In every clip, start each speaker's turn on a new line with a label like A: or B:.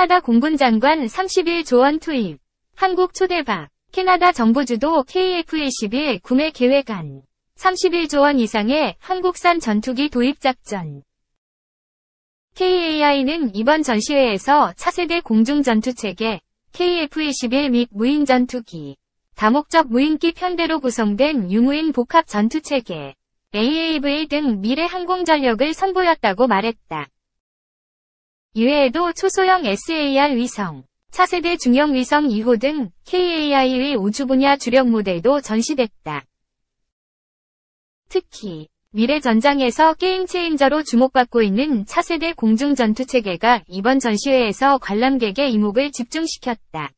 A: 캐나다 공군 장관 31조 원 투입. 한국 초대박. 캐나다 정부 주도 KF-21 구매 계획안. 31조 원 이상의 한국산 전투기 도입 작전. KAI는 이번 전시회에서 차세대 공중전투체계 KF-21 및 무인 전투기, 다목적 무인기 편대로 구성된 유무인 복합 전투체계 AAV 등 미래 항공전력을 선보였다고 말했다. 이외에도 초소형 SAR 위성, 차세대 중형 위성 2호 등 KAI의 우주 분야 주력 모델도 전시됐다. 특히 미래 전장에서 game changer로 주목받고 있는 차세대 공중전투 체계가 이번 전시회에서 관람객의 이목을 집중시켰다.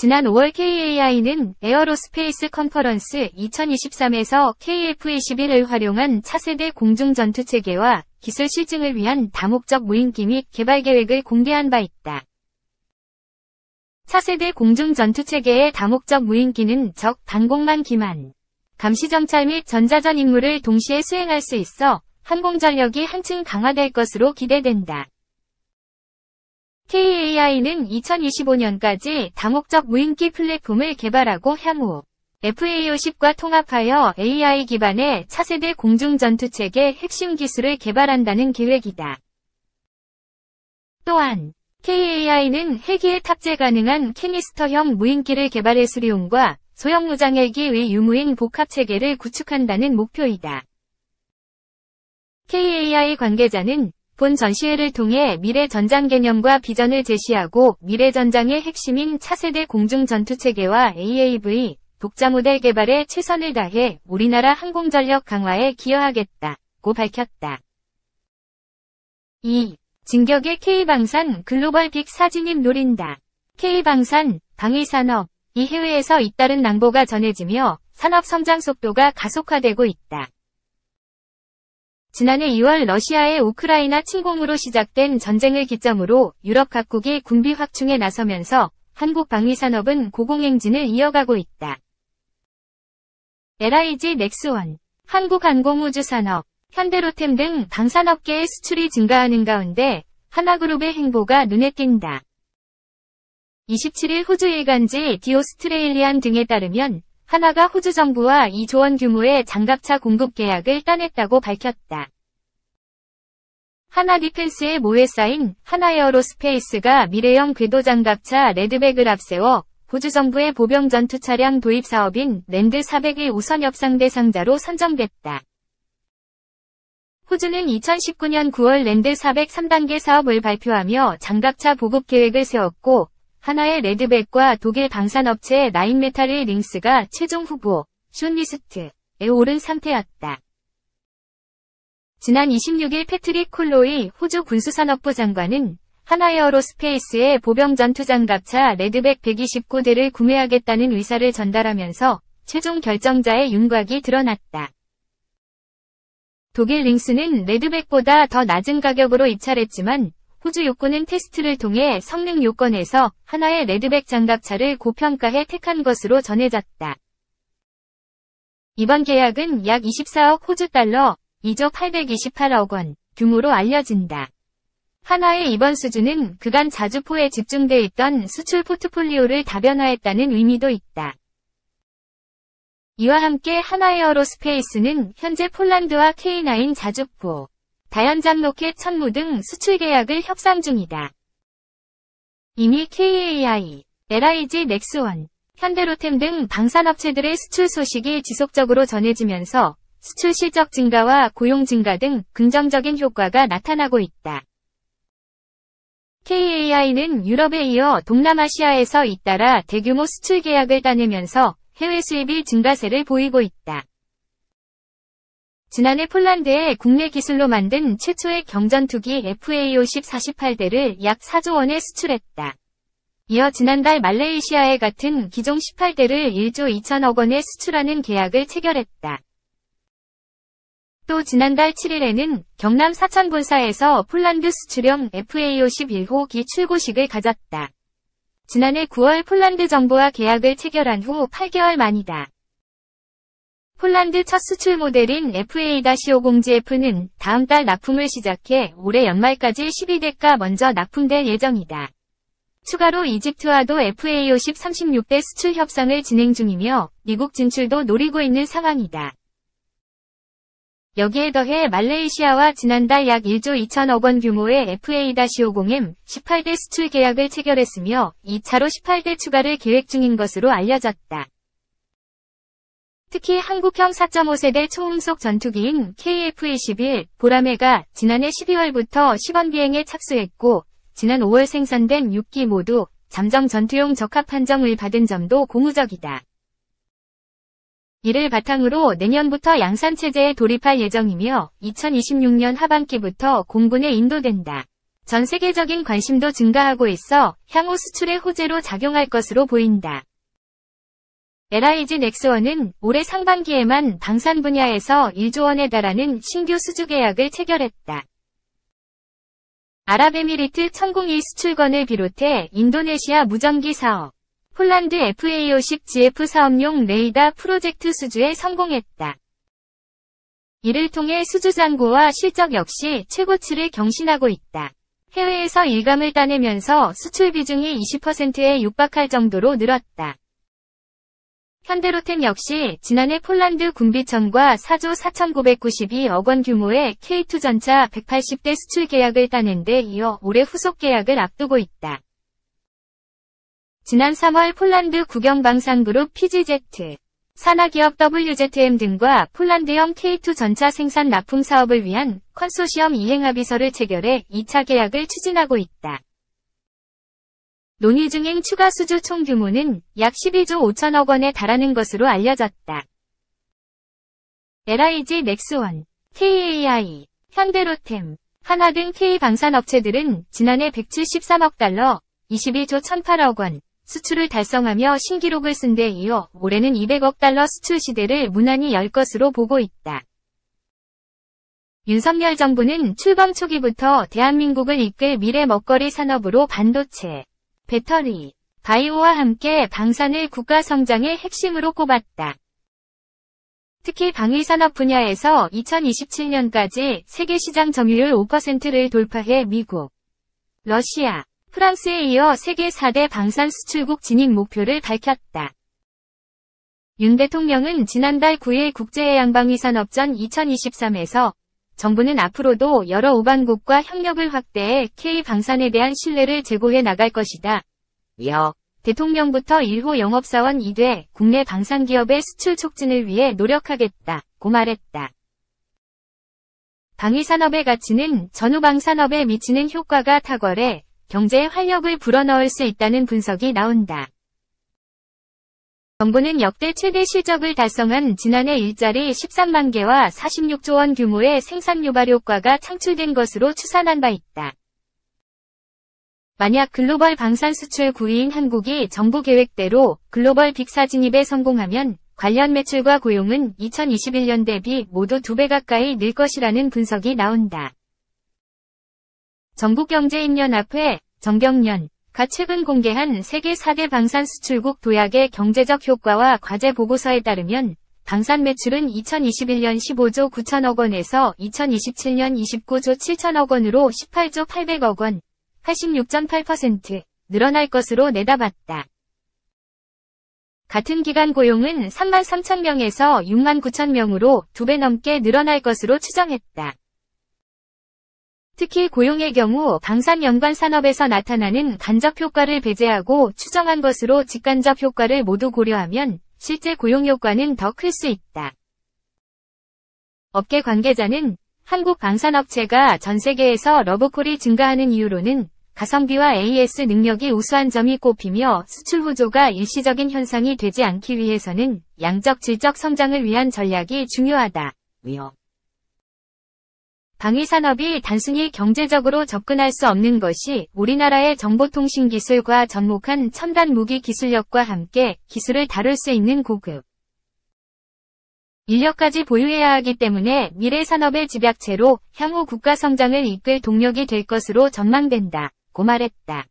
A: 지난 5월 KAI는 에어로스페이스 컨퍼런스 2023에서 KF-21을 활용한 차세대 공중전투 체계와 기술 실증을 위한 다목적 무인기 및 개발 계획을 공개한 바 있다. 차세대 공중전투 체계의 다목적 무인기는 적 방공만 기만, 감시정찰 및 전자전 임무를 동시에 수행할 수 있어 항공전력이 한층 강화될 것으로 기대된다. KAI는 2025년까지 다목적 무인기 플랫폼을 개발하고 향후 FA50과 통합하여 AI 기반의 차세대 공중전투체계 핵심 기술을 개발한다는 계획이다. 또한 KAI는 헬기에 탑재 가능한 캐니스터형 무인기를 개발해 수리용과 소형 무장 헬기의 유무인 복합체계를 구축한다는 목표이다. KAI 관계자는 본 전시회를 통해 미래 전장 개념과 비전을 제시하고 미래 전장의 핵심인 차세대 공중 전투 체계와 AAV, 독자 모델 개발에 최선을 다해 우리나라 항공 전력 강화에 기여하겠다고 밝혔다. 2. 진격의 K방산 글로벌 빅 사진임 노린다. K방산, 방위산업, 이 해외에서 잇따른 낭보가 전해지며 산업 성장 속도가 가속화되고 있다. 지난해 2월 러시아의 우크라이나 침공으로 시작된 전쟁을 기점으로 유럽 각국이 군비 확충에 나서면서 한국 방위산업은 고공행진을 이어가고 있다. LIG 넥스원, 한국항공우주산업, 현대로템 등 방산업계의 수출이 증가하는 가운데 한화그룹의 행보가 눈에 띈다. 27일 호주 일간지 디오스트레일리안 등에 따르면 한화가 호주 정부와 2조 원 규모의 장갑차 공급 계약을 따냈다고 밝혔다. 한화 디펜스의 모회사인 한화 에어로스페이스가 미래형 궤도 장갑차 레드백을 앞세워 호주 정부의 보병 전투 차량 도입 사업인 랜드 400의 우선 협상 대상자로 선정됐다. 호주는 2019년 9월 랜드 400 3단계 사업을 발표하며 장갑차 보급 계획을 세웠고 한화의 레드백과 독일 방산업체 라인메탈의 링스가 최종 후보, 쇼니스트에 오른 상태였다. 지난 26일 패트릭 콘로이 호주 군수산업부 장관은 한화에어로스페이스의 보병 전투장갑차 레드백 129대를 구매하겠다는 의사를 전달하면서 최종 결정자의 윤곽이 드러났다. 독일 링스는 레드백보다 더 낮은 가격으로 입찰했지만 호주 욕구는 테스트를 통해 성능 요건에서 하나의 레드백 장갑차를 고평가해 택한 것으로 전해졌다. 이번 계약은 약 24억 호주 달러, 2조 828억 원 규모로 알려진다. 하나의 이번 수준은 그간 자주포에 집중돼 있던 수출 포트폴리오를 다변화했다는 의미도 있다. 이와 함께 하나에어로스페이스는 현재 폴란드와 K9 자주포, 다연장 로켓 천무 등 수출 계약을 협상 중이다. 이미 KAI, LIG 넥스원, 현대로템 등 방산업체들의 수출 소식이 지속적으로 전해지면서 수출 실적 증가와 고용 증가 등 긍정적인 효과가 나타나고 있다. KAI는 유럽에 이어 동남아시아에서 잇따라 대규모 수출 계약을 따내면서 해외 수입이 증가세를 보이고 있다. 지난해 폴란드에 국내 기술로 만든 최초의 경전투기 FA50 48대를 약 4조 원에 수출했다. 이어 지난달 말레이시아에 같은 기종 18대를 1조 2천억 원에 수출하는 계약을 체결했다. 또 지난달 7일에는 경남 사천 본사에서 폴란드 수출형 FA50 1호기 출고식을 가졌다. 지난해 9월 폴란드 정부와 계약을 체결한 후 8개월 만이다. 폴란드 첫 수출 모델인 FA-50GF는 다음 달 납품을 시작해 올해 연말까지 12대가 먼저 납품될 예정이다. 추가로 이집트와도 FA50 36대 수출 협상을 진행 중이며 미국 진출도 노리고 있는 상황이다. 여기에 더해 말레이시아와 지난달 약 1조 2천억 원 규모의 FA-50M 18대 수출 계약을 체결했으며 2차로 18대 추가를 계획 중인 것으로 알려졌다. 특히 한국형 4.5세대 초음속 전투기인 KF-21 보라매가 지난해 12월부터 시범 비행에 착수했고 지난 5월 생산된 6기 모두 잠정 전투용 적합 판정을 받은 점도 고무적이다. 이를 바탕으로 내년부터 양산체제에 돌입할 예정이며 2026년 하반기부터 공군에 인도된다. 전 세계적인 관심도 증가하고 있어 향후 수출의 호재로 작용할 것으로 보인다. LIG 넥스원은 올해 상반기에만 방산 분야에서 1조 원에 달하는 신규 수주 계약을 체결했다. 아랍에미리트 천공이 수출권을 비롯해 인도네시아 무전기 사업, 폴란드 FA50 GF 사업용 레이더 프로젝트 수주에 성공했다. 이를 통해 수주 잔고와 실적 역시 최고치를 경신하고 있다. 해외에서 일감을 따내면서 수출 비중이 20%에 육박할 정도로 늘었다. 현대로템 역시 지난해 폴란드 군비청과 4조 4,992억 원 규모의 K2 전차 180대 수출 계약을 따낸 데 이어 올해 후속 계약을 앞두고 있다. 지난 3월 폴란드 국영방산그룹 PGZ, 산하기업 WZM 등과 폴란드형 K2 전차 생산 납품 사업을 위한 컨소시엄 이행합의서를 체결해 2차 계약을 추진하고 있다. 논의 중인 추가 수주 총 규모는 약 12조 5천억 원에 달하는 것으로 알려졌다. LIG 넥스원, KAI, 현대로템, 하나 등 K방산업체들은 지난해 173억 달러, 22조 1,008억 원, 수출을 달성하며 신기록을 쓴 데 이어 올해는 200억 달러 수출 시대를 무난히 열 것으로 보고 있다. 윤석열 정부는 출범 초기부터 대한민국을 이끌 미래 먹거리 산업으로 반도체, 배터리, 바이오와 함께 방산을 국가 성장의 핵심으로 꼽았다. 특히 방위산업 분야에서 2027년까지 세계 시장 점유율 5%를 돌파해 미국, 러시아, 프랑스에 이어 세계 4대 방산 수출국 진입 목표를 밝혔다. 윤 대통령은 지난달 9일 국제해양방위산업전 2023에서 정부는 앞으로도 여러 우방국과 협력을 확대해 K방산에 대한 신뢰를 제고해 나갈 것이다. 여 대통령부터 1호 영업사원 2대 국내 방산기업의 수출 촉진을 위해 노력하겠다. 고 말했다. 방위산업의 가치는 전후방산업에 미치는 효과가 탁월해 경제에 활력을 불어넣을 수 있다는 분석이 나온다. 정부는 역대 최대 실적을 달성한 지난해 일자리 13만 개와 46조 원 규모의 생산 유발 효과가 창출된 것으로 추산한 바 있다. 만약 글로벌 방산 수출 9위인 한국이 정부 계획대로 글로벌 빅사 진입에 성공하면 관련 매출과 고용은 2021년 대비 모두 2배 가까이 늘 것이라는 분석이 나온다. 전국경제인연합회, 정경련 가 최근 공개한 세계 4대 방산 수출국 도약의 경제적 효과와 과제 보고서에 따르면 방산 매출은 2021년 15조 9천억 원에서 2027년 29조 7천억 원으로 18조 800억 원, 86.8% 늘어날 것으로 내다봤다. 같은 기간 고용은 3만 3천 명에서 6만 9천 명으로 2배 넘게 늘어날 것으로 추정했다. 특히 고용의 경우 방산 연관 산업에서 나타나는 간접 효과를 배제하고 추정한 것으로 직간접 효과를 모두 고려하면 실제 고용 효과는 더 클 수 있다. 업계 관계자는 한국 방산업체가 전 세계에서 러브콜이 증가하는 이유로는 가성비와 AS 능력이 우수한 점이 꼽히며 수출 후조가 일시적인 현상이 되지 않기 위해서는 양적 질적 성장을 위한 전략이 중요하다. 위요. 방위산업이 단순히 경제적으로 접근할 수 없는 것이 우리나라의 정보통신 기술과 접목한 첨단 무기 기술력과 함께 기술을 다룰 수 있는 고급 인력까지 보유해야 하기 때문에 미래 산업의 집약체로 향후 국가 성장을 이끌 동력이 될 것으로 전망된다. 고 말했다.